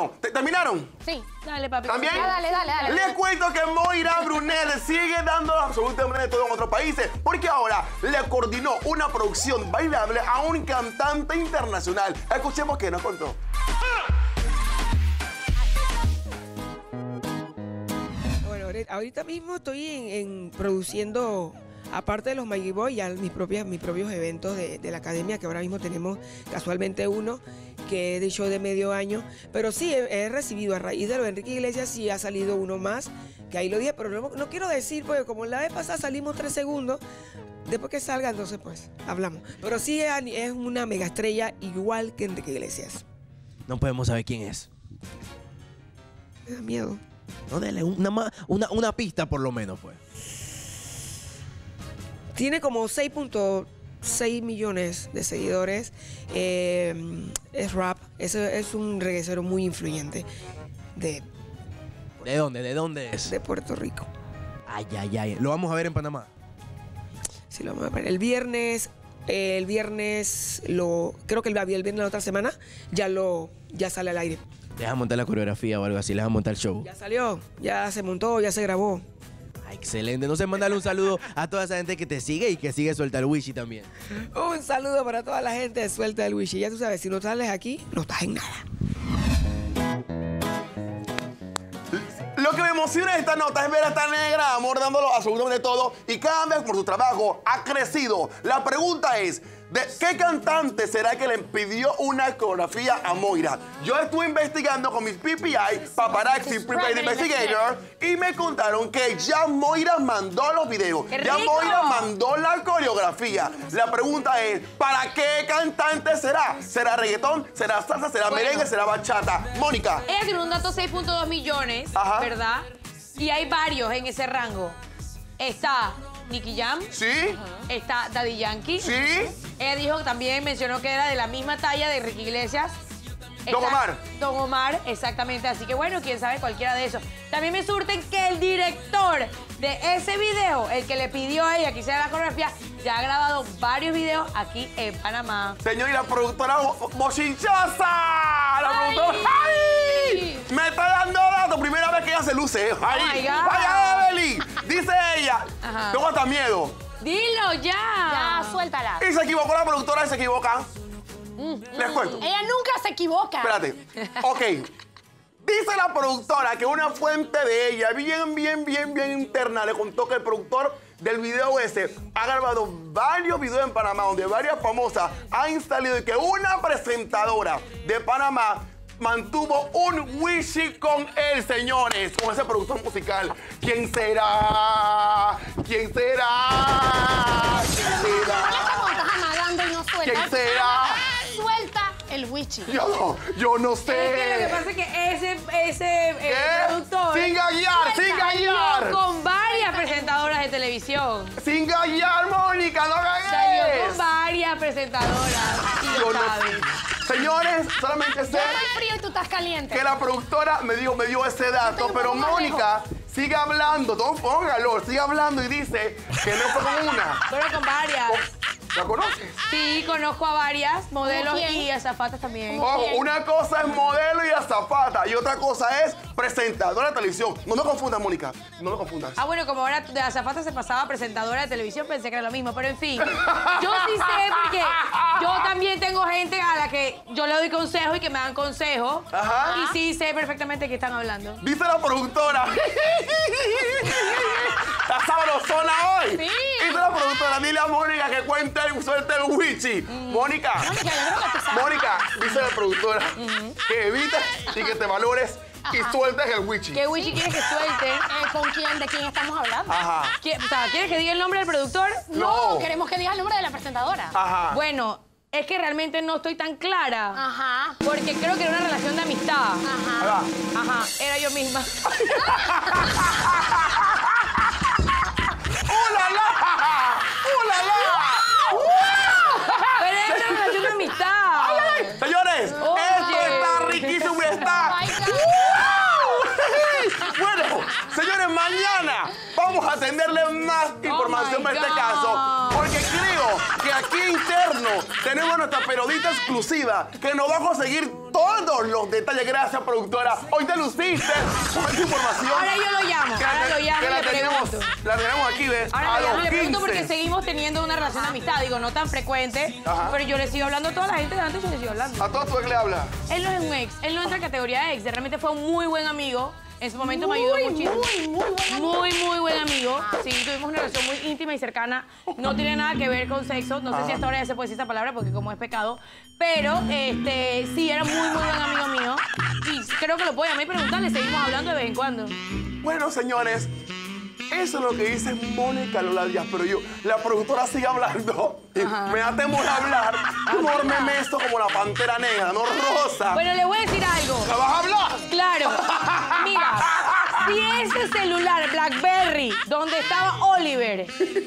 Bueno, ¿te- ¿terminaron? Sí. Dale, papi. ¿También? Ya, dale, dale, dale. Les cuento que Moira Brunel sigue dando absolutamente todo en otros países, porque ahora le coordinó una producción bailable a un cantante internacional. Escuchemos qué nos contó. Bueno, ahorita- ahorita mismo estoy en, en produciendo, aparte de los Maggie Boy, ya mis, propias, mis propios eventos de, de la academia, que ahora mismo tenemos casualmente uno, que es de show de medio año. Pero sí, he, he recibido a raíz de lo de Enrique Iglesias, sí ha salido uno más, que ahí lo dije, pero no, no quiero decir, porque como la vez pasada salimos tres segundos, después que salga, entonces pues hablamos. Pero sí es, es una mega estrella igual que Enrique Iglesias. No podemos saber quién es. Me da miedo. No, dele una, una, una pista por lo menos, pues. Tiene como 6.6 millones de seguidores. Eh, es rap. Es, es un reguecero muy influyente de, ¿De dónde? ¿De dónde es? de Puerto Rico. Ay, ay, ay. Lo vamos a ver en Panamá. Sí, lo vamos a ver. El viernes, eh, el viernes lo, creo que el, el viernes de la otra semana ya lo, ya sale al aire. Deja montar la coreografía o algo así. Le deja montar el show. Ya salió, ya se montó, ya se grabó. Excelente. No sé, mandarle un saludo a toda esa gente que te sigue y que sigue Suelta el Wishi también. Un saludo para toda la gente de Suelta del Wishi. Ya tú sabes, si no sales aquí, no estás en nada. Lo que me emociona de esta nota es ver a esta negra amor dándolo absolutamente todo y cada vez por su trabajo ha crecido. La pregunta es, ¿de qué cantante será que le pidió una coreografía a Moira? Yo estuve investigando con mis PPI, Paparazzi Prepaid Investigator, y me contaron que ya Moira mandó los videos. ¡Qué Ya! Moira mandó la coreografía. La pregunta es, ¿para qué cantante será? ¿Será reggaetón? ¿Será salsa? ¿Será Bueno. merengue? ¿Será bachata? Mónica. Ella tiene un dato 6.2 millones, Ajá. ¿verdad? Y hay varios en ese rango. Está Nicky Jam, ¿Sí? está Daddy Yankee. ¿Sí? Ella dijo también, mencionó que era de la misma talla de Ricky Iglesias. Don Omar. Don Omar, exactamente. Así que bueno, quién sabe cualquiera de esos. También me surten que el director de ese video, el que le pidió a ella que hiciera la coreografía, ya ha grabado varios videos aquí en Panamá. Señor, y la productora bochinchosa. La Ay. productora. ¡Ay! Me está dando datos. Primera vez que ella se luce. ¡Ay! Oh my God. ¡Vaya, Evelyn! Dice ella. Ajá. Tengo hasta miedo. Dilo ya. Ya, suéltala. Y se equivocó la productora y se equivoca. Mm, Les cuento. Ella nunca se equivoca. Espérate. Ok. Dice la productora que una fuente de ella, bien, bien, bien, bien interna, le contó que el productor del video ese ha grabado varios videos en Panamá donde varias famosas han instalado y que una presentadora de Panamá mantuvo un wishy con él, señores, con ese productor musical. ¿Quién será? ¿Quién será? ¿Quién será? Como estás amagando y no suelta. ¿Quién será? Suelta el wichi. Yo no, yo no sé. Es que lo que pasa es que ese, ese eh, productor Sin gallar, sin salió gallar. con varias presentadoras de televisión. Sin gallar, Mónica, no Salió gagues. con varias presentadoras. Y Yo lo no- sabes. Señores, solamente sé Estás caliente. que la productora me dijo, me dio ese dato, pero Mónica sigue hablando, don póngalo, sigue hablando y dice que no fue con una. Pero con varias. ¿La conoces? Sí, conozco a varias modelos y azafatas también. Ojo, una cosa es modelo y azafata y otra cosa es presentadora de televisión. No me confundas, Mónica, no me confundas. Ah, bueno, como ahora de azafata se pasaba a presentadora de televisión, pensé que era lo mismo. Pero en fin, yo sí sé porque yo también tengo gente a la que yo le doy consejo y que me dan consejo. Ajá. Y sí sé perfectamente de qué están hablando. Dice la productora. Está sabrosona hoy. Sí. Productora, dile a Mónica que cuente y suelte el wichi. Mónica. Mónica, yo creo que tú sabes. Mónica, dice la productora que evites y que te valores y sueltes el wichi. ¿Qué Wichi quieres que suelte? Eh, ¿Con quién? ¿De quién estamos hablando? Ajá. ¿Qui- O sea, ¿quieres que diga el nombre del productor? No, No. queremos que digas el nombre de la presentadora. Ajá. Bueno, es que realmente no estoy tan clara. Ajá. Porque creo que era una relación de amistad. Ajá. Ajá, era yo misma. vamos a tenerle más información my para este caso. Porque creo que aquí interno tenemos nuestra periodista exclusiva que nos va a conseguir todos los detalles. Gracias, productora. Hoy te luciste con esta información. Ahora yo lo llamo, Que ahora la- lo llamo que y la le tenemos. La tenemos aquí, ¿ves? Ahora a le llamo le pregunto 15. porque seguimos teniendo una relación de amistad, digo, no tan frecuente, Ajá. pero yo le sigo hablando a toda la gente de antes, yo le sigo hablando. ¿A todos tú le hablas? Él no es un ex, él no entra en categoría de ex, realmente fue un muy buen amigo. En su momento me ayudó muchísimo. muy, muy buen amigo. Muy, muy buen amigo. Sí, tuvimos una relación muy íntima y cercana. No tiene nada que ver con sexo. No sé si hasta ahora ya se puede decir esa palabra porque como es pecado. Pero este, sí, era muy, muy buen amigo mío. Y creo que lo puedo llamar y preguntarle. Seguimos hablando de vez en cuando. Bueno, señores, eso es lo que dice Mónica Lola Díaz, pero yo, la productora sigue hablando. y Me da temor hablar. Mejor me meto como la pantera negra, no rosa. Bueno, le voy a decir algo. ¿La vas a hablar? Claro. Mira, si ese celular BlackBerry donde estaba Oliver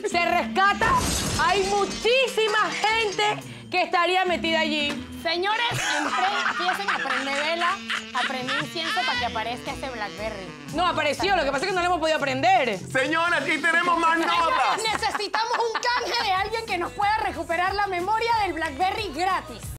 se rescata, hay muchísima gente que estaría metida allí. Señores, empiecen a prender vela, a prender incienso para que aparezca este Blackberry. No apareció, lo que pasa es que no lo hemos podido aprender. Señores, aquí tenemos más notas. necesitamos un canje de alguien que nos pueda recuperar la memoria del Blackberry gratis.